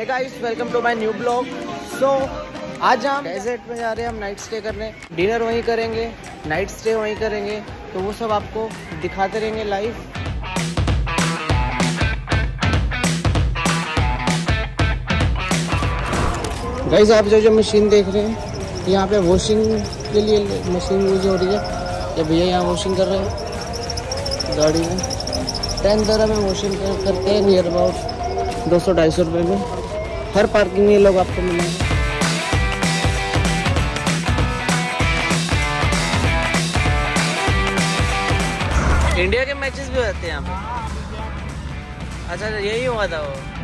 Hey guys welcome to my new blog so आज हम desert में जा रहे हैं, हम नाइट स्टे करने। डिनर वहीं करेंगे नाइट स्टे वहीं करेंगे। तो वो सब आपको दिखाते रहेंगे लाइव गाइस आप जो जो मशीन देख रहे हैं, यहाँ पे वॉशिंग के लिए मशीन यूज़ हो रही है। ये भैया यहाँ वॉशिंग कर रहे हैं। गाड़ी में। टेन तरह में वॉशिंग करते हैं नियर अबाउट दो सौ ढाई सौ रुपये में। हर पार्किंग में लोग आपको मिलेंगे इंडिया के मैचेस भी होते हैं यहाँ पे। अच्छा यही हुआ था वो।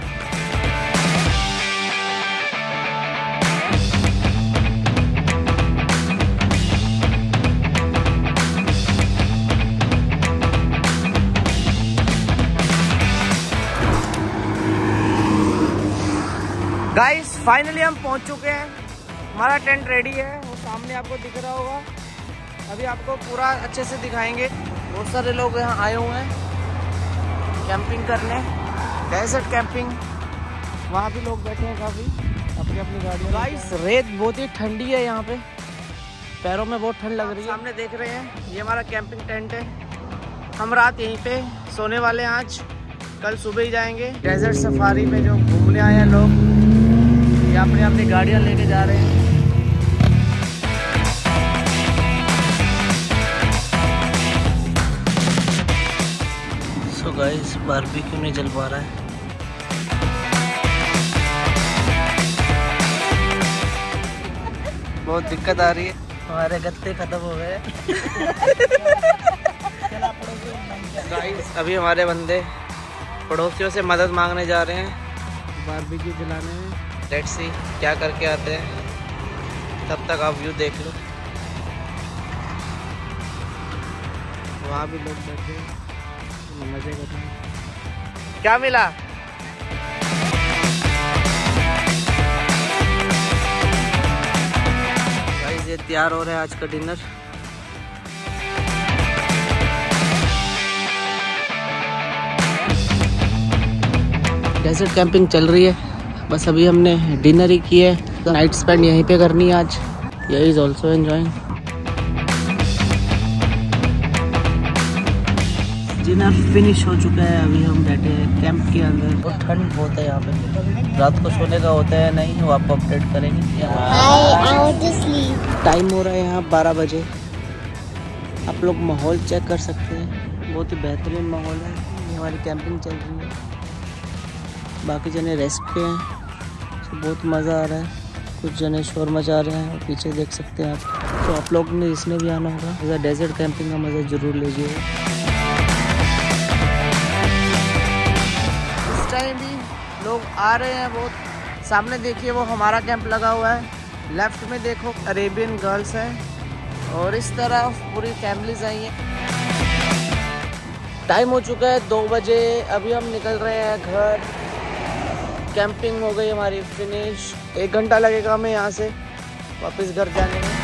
गाइस फाइनली हम पहुँच चुके हैं। हमारा टेंट रेडी है। वो सामने आपको दिख रहा होगा। अभी आपको पूरा अच्छे से दिखाएँगे। बहुत सारे लोग यहाँ आए हुए हैं कैंपिंग करने। डेजर्ट कैंपिंग वहाँ भी लोग बैठे हैं काफ़ी। अपनी अपनी गाड़ी गाइस रेत बहुत ही ठंडी है यहाँ पे। पैरों में बहुत ठंड लग रही है। सामने देख रहे हैं। ये हमारा कैंपिंग टेंट है। हम रात यहीं पे सोने वाले हैं आज। कल सुबह ही जाएँगे। डेजर्ट सफारी में जो घूमने आए हैं लोग। ये अपनी अपनी गाड़ियाँ लेके जा रहे हैं। सो गाइस बारबेक्यू नहीं चल पा रहा है। बहुत दिक्कत आ रही है। हमारे गत्ते खत्म हो गए। अभी हमारे बंदे पड़ोसियों से मदद मांगने जा रहे हैं। बारबेक्यू जलाने में लेट्स सी क्या करके आते हैं। तब तक आप व्यू देख लो। वहाँ भी लोग बैठे मज़े करते हैं। क्या मिला? ये तैयार हो रहा है आज का डिनर। डेजर्ट कैंपिंग चल रही है। बस अभी हमने डिनर ही किया है। तो नाइट स्पेंड यहीं पे करनी है आज। यही is also enjoying dinner finish हो चुका है अभी हम बैठे हैं कैंप के अंदर। बहुत ठंड बहुत है यहाँ पे। रात को सोने का होता है नहीं वो आपको अपडेट करेंगे। टाइम हो रहा है यहाँ बारह बजे। आप लोग माहौल चेक कर सकते हैं। बहुत ही बेहतरीन माहौल है। ये हमारी कैंपिंग चल रही है। बाकी जने रेस्ट पे हैं। तो बहुत मज़ा आ रहा है। कुछ जने शोर मचा रहे हैं पीछे देख सकते हैं आप। तो आप लोग ने इसमें भी आना होगा। डेजर्ट कैंपिंग का मज़ा ज़रूर लीजिएगा इस टाइम भी लोग आ रहे हैं बहुत। सामने देखिए वो हमारा कैंप लगा हुआ है। लेफ़्ट में देखो अरेबियन गर्ल्स है। और इस तरह पूरी फैमिलीज़ आई हैं। टाइम हो चुका है दो बजे। अभी हम निकल रहे हैं घर। कैंपिंग हो गई हमारी फिनिश एक घंटा लगेगा हमें यहाँ से वापस घर जाने में।